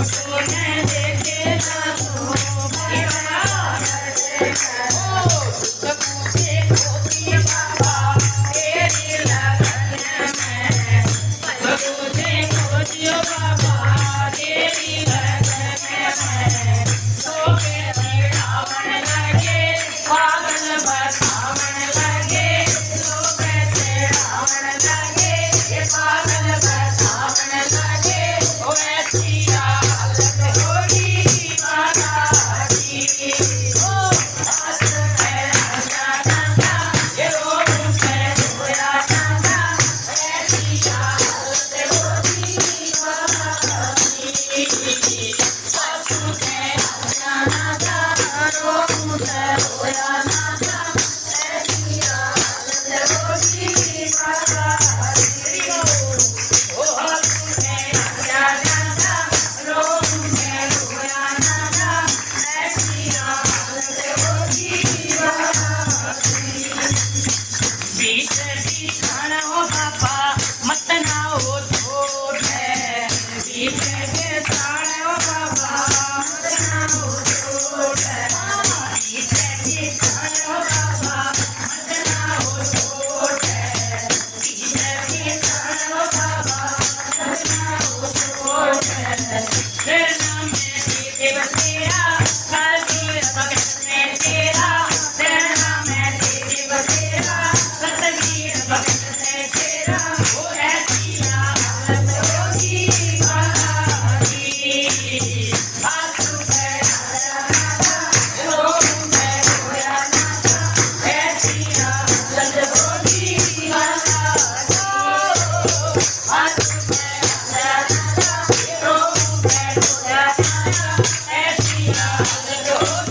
Yes. Yes. Yeah.